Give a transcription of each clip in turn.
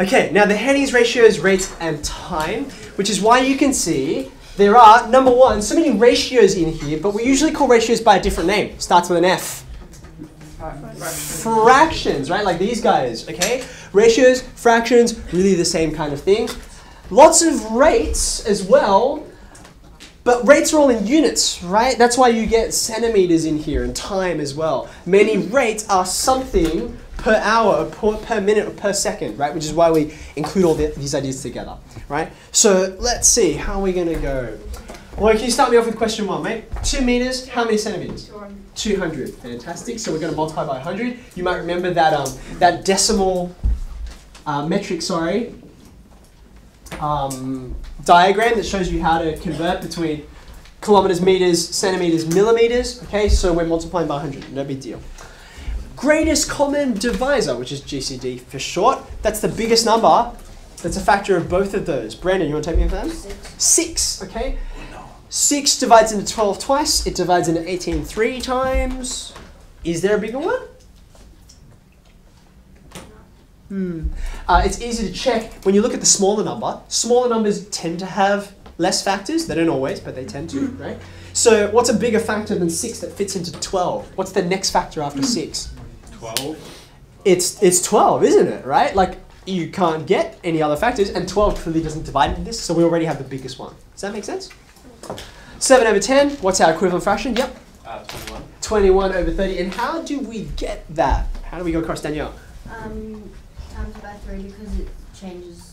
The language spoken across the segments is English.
Okay, now the headings, ratios, rates, and time, which is why you can see there are, number one, so many ratios in here, but we usually call ratios by a different name. Starts with an F. Fractions, right? Like these guys, okay? Ratios, fractions, really the same kind of thing. Lots of rates as well, but rates are all in units, right? That's why you get centimeters in here and time as well. Many rates are something per hour, per, per minute, or per second, right? Which is why we include all the, these ideas together, right? So let's see, how are we going to go? Well, can you start me off with question one, mate? Two meters, how many centimeters? 200. Fantastic. So we're going to multiply by 100. You might remember that um, that decimal uh, metric, sorry, um, diagram that shows you how to convert between kilometers, meters, centimeters, millimeters. Okay, so we're multiplying by 100. No big deal. Greatest common divisor, which is GCD for short. That's the biggest number. That's a factor of both of those. Brandon, you want to take me for that? Six. Six. Okay. 6 divides into 12 twice. It divides into 18 three times. Is there a bigger one? Hmm. Uh, it's easy to check when you look at the smaller number. Smaller numbers tend to have less factors. They don't always, but they tend to, right? So what's a bigger factor than 6 that fits into 12? What's the next factor after 6? 12. It's, it's 12, isn't it, right? Like, you can't get any other factors, and 12 clearly doesn't divide into this, so we already have the biggest one. Does that make sense? 7 over 10, what's our equivalent fraction? Yep, Uh, 21. 21 over 30. And how do we get that? How do we go across Danielle? Um, times by three because it changes.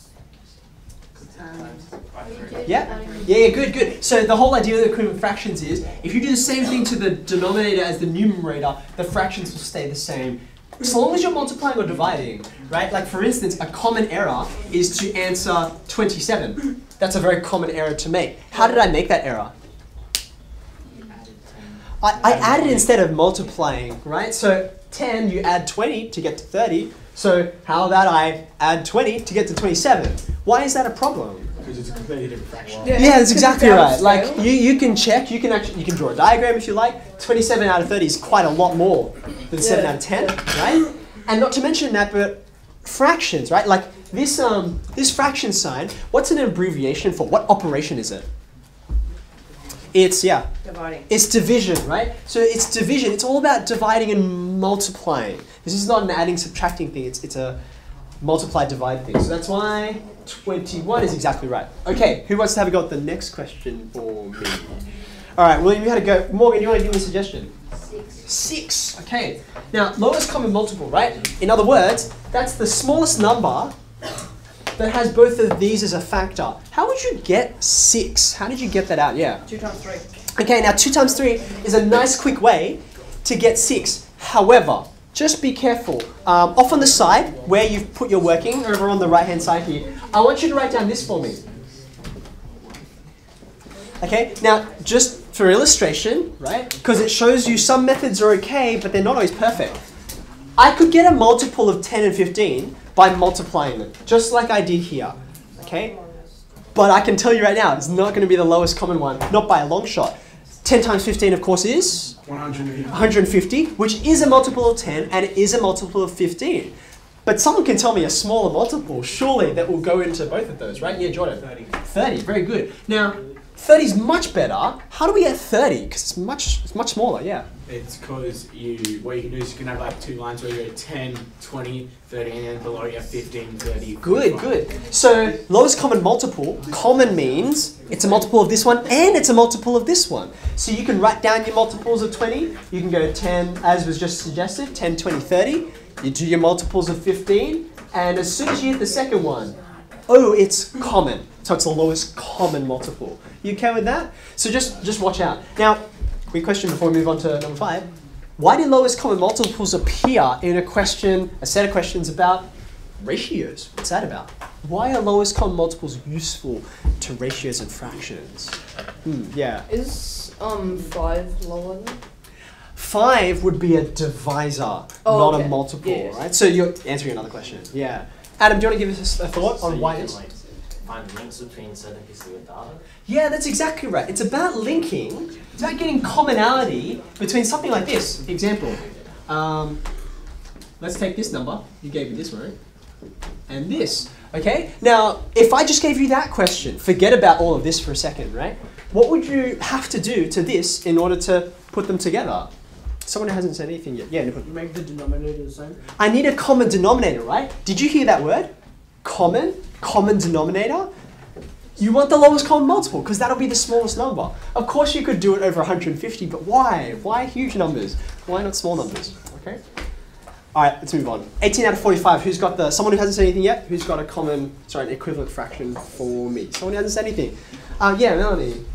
Yeah? Yeah, yeah, good, good. So the whole idea of the equivalent fractions is if you do the same thing to the denominator as the numerator, the fractions will stay the same. As long as you're multiplying or dividing, right? Like for instance, a common error is to answer 27. That's a very common error to make. How did I make that error? I, I added instead of multiplying, right? So 10, you add 20 to get to 30. So how about I add 20 to get to 27? Why is that a problem? Because it's a completely different fraction. Yeah, that's exactly right. Like you, you can check, you can actually you can draw a diagram if you like. 27 out of 30 is quite a lot more than 7 out of 10, right? And not to mention that, but fractions, right? Like this um this fraction sign, what's an abbreviation for? What operation is it? It's yeah, Dividing. it's division, right? So it's division. It's all about dividing and multiplying. This is not an adding subtracting thing. It's it's a multiply divide thing. So that's why 21 is exactly right. Okay, who wants to have a go at the next question for me? All right, William, you had a go. Morgan, you want to give me a suggestion? six. Six. Okay. Now, lowest common multiple, right? In other words, that's the smallest number that has both of these as a factor. How would you get six? How did you get that out? Yeah. Two times three. Okay, now 2 times 3 is a nice quick way to get 6. However, just be careful. Um, off on the side, where you've put your working, over on the right hand side here, I want you to write down this for me. Okay, now just for illustration, right, because it shows you some methods are okay, but they're not always perfect. I could get a multiple of 10 and 15 by multiplying them, just like I did here. Okay? But I can tell you right now, it's not going to be the lowest common one, not by a long shot. 10 times 15, of course, is 150. 150, which is a multiple of 10 and it is a multiple of 15. But someone can tell me a smaller multiple, surely, that will go into both of those, right? Yeah, Jordan. 30. 30, very good. Now, 30 is much better. How do we get 30? Because it's much, it's much smaller, yeah. It's because you, what you can do is you can have like two lines where you go 10, 20, 30, and then below you have 15, 30. Good, 45. good. So lowest common multiple, common means it's a multiple of this one and it's a multiple of this one. So you can write down your multiples of 20. You can go 10, as was just suggested, 10, 20, 30. You do your multiples of 15. And as soon as you hit the second one, oh, it's common. So it's the lowest common multiple. You okay with that? So just, just watch out. Now, quick question before we move on to number five. Why do lowest common multiples appear in a question, a set of questions about ratios? What's that about? Why are lowest common multiples useful to ratios and fractions? Hmm, yeah. Is um five lower than? Five would be a divisor, Oh, not a okay. multiple, Yes. right? So you're answering another question. Yeah. Adam, do you want to give us a thought So on why it's? like find links between certain pieces of data. Yeah, that's exactly right. It's about linking. It's about getting commonality between something like this. Example. Um, let's take this number. You gave me this one, right? and this. Okay? Now, if I just gave you that question, forget about all of this for a second, right? What would you have to do to this in order to put them together? Someone who hasn't said anything yet. Yeah, Nikhil. Make the denominator the same. I need a common denominator, right? Did you hear that word? Common? Common denominator? You want the lowest common multiple because that'll be the smallest number. Of course, you could do it over 150, but why? Why huge numbers? Why not small numbers? Okay. All right, let's move on. 18 out of 45. Who's got the? Someone who hasn't said anything yet. Who's got a common? Sorry, an equivalent fraction for me. Someone who hasn't said anything. Uh, yeah, Melanie.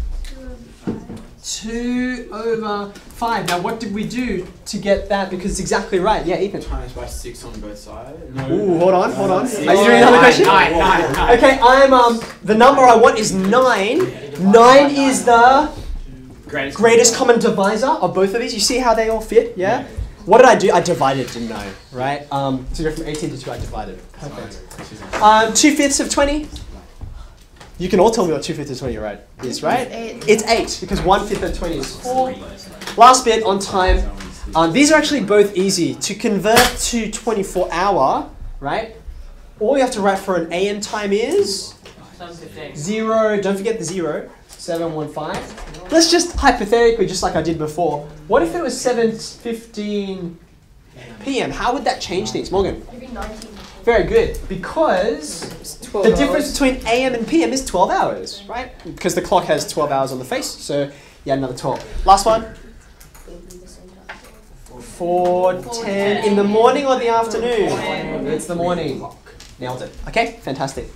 Two over five. Now, what did we do to get that? Because it's exactly right. Yeah, Ethan. Times by six on both sides. No. Ooh, hold on, hold on. Are Six. you doing another question? Nine, nine, nine. Okay, I'm um the number I want is nine. Nine is the Greatest. greatest common divisor of both of these. You see how they all fit? Yeah. What did I do? I divided, didn't I? Right. Um. To go from 18 to 2, I divided. Perfect. Um. Two fifths of 20. You can all tell me what two fifths of 20 right is, right? Eight. It's eight because one fifth of 20 is four. Last bit on time. Um, these are actually both easy. To convert to 24 hour, right? All you have to write for an AM time is zero. Don't forget the zero. 715. Let's just hypothetically, just like I did before, what if it was 7.15 p.m.? How would that change things? Morgan? It'd 19. Very good. Because It's 12 the hours. difference between AM and PM is 12 hours, right? Because the clock has 12 hours on the face, so yeah, another 12. Last one. It'd be the same time. 4.10 in the morning or the afternoon? It's the morning. Nailed it. Okay, fantastic.